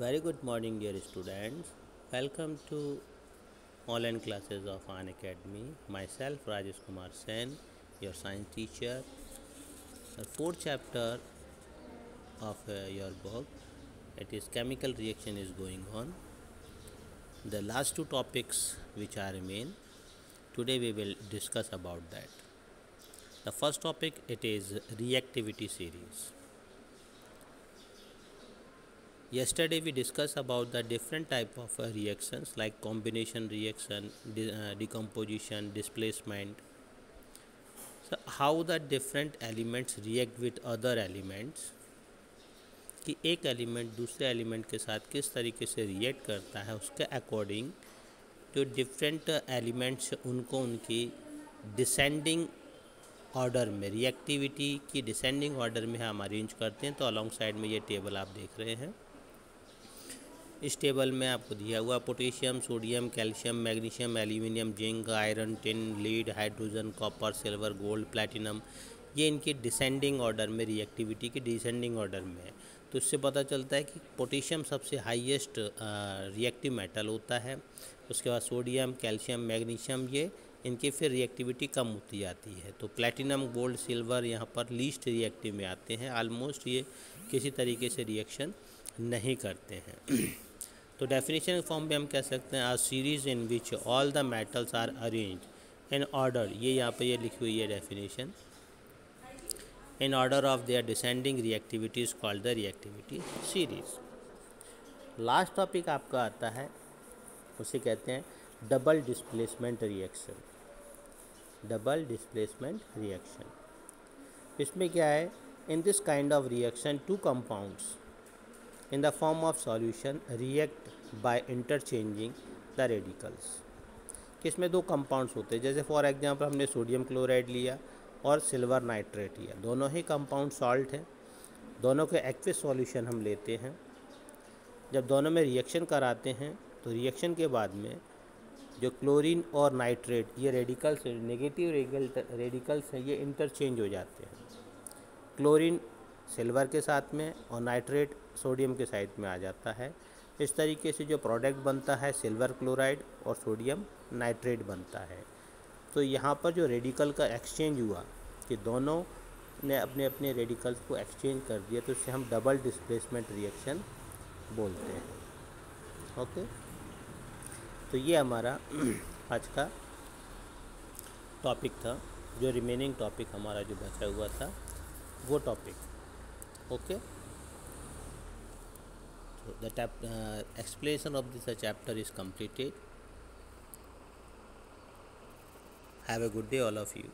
Very good morning, dear students. Welcome to online classes of An Academy. Myself, Rajesh Kumar Sen, your science teacher. The fourth chapter of uh, your book, it is chemical reaction is going on. The last two topics which are remain, today we will discuss about that. The first topic it is reactivity series. Yesterday we discussed about the different type of uh, reactions like combination reaction, de- uh, decomposition, displacement. So how the different elements react with other elements कि एक element दूसरे element के साथ किस तरीके से react करता है उसके अकॉर्डिंग जो डिफरेंट एलिमेंट्स उनको उनकी डिसेंडिंग ऑर्डर में रिएक्टिविटी की डिसेंडिंग ऑर्डर में हम अरेंज करते हैं तो अलॉन्ग साइड में ये टेबल आप देख रहे हैं इस टेबल में आपको दिया हुआ potassium, sodium, calcium, magnesium, aluminium, zinc, iron, tin, lead, hydrogen, copper, silver, gold, platinum. ये इनकी डिसेंडिंग ऑर्डर में, रिएक्टिविटी की डिसेंडिंग ऑर्डर में है। तो इससे पता चलता है कि पोटेशियम सबसे हाईएस्ट रिएक्टिव मेटल होता है। उसके बाद सोडियम, कैल्शियम, मैग्नीशियम, ये इनकी फिर रिएक्टिविटी कम होती जाती है। तो प्लैटिनम, गोल्ड, सिल्वर यहाँ पर लीस्ट रिएक्टिव में आते हैं। आलमोस्ट ये किसी तरीके से रिएक्शन नहीं करते हैं। तो डेफिनेशन फॉर्म में हम कह सकते हैं a series in which all the metals are arrange in order ये यहाँ पर ये लिखी हुई है definition in order of their descending reactivity is called the reactivity series last topic आपका आता है, उसे कहते हैं double displacement reaction double displacement reaction इसमें क्या है? In this kind of reaction two compounds in the form of solution react by interchanging the radicals. इसमें दो कंपाउंड्स होते हैं? जैसे फॉर एग्जांपल हमने सोडियम क्लोराइड लिया और सिल्वर नाइट्रेट लिया। दोनों ही कंपाउंड सॉल्ट हैं। दोनों के एक्विस सॉल्यूशन हम लेते हैं। जब दोनों में रिएक्शन कराते हैं तो रिएक्शन के बाद में जो क्लोरीन और नाइट्रेट ये रेडिकल्स नेगेटिव रेडिकल्स हैं, ये इंटरचेंज हो जाते हैं। क्लोरीन सिल्वर के साथ में और नाइट्रेट सोडियम के साइड में आ जाता है। इस तरीके से जो प्रोडक्ट बनता है, सिल्वर क्लोराइड और सोडियम नाइट्रेट बनता है। तो यहाँ पर जो रेडिकल का एक्सचेंज हुआ कि दोनों ने अपने अपने रेडिकल्स को एक्सचेंज कर दिया तो इससे हम डबल डिस्प्लेसमेंट रिएक्शन बोलते हैं। ओके? तो ये हमारा आज का टॉपिक था। जो रिमेनिंग टॉपिक हमारा जो बचा हुआ था, वो topic. Okay. So the tap, uh, explanation of this uh, chapter is completed. Have a good day all of you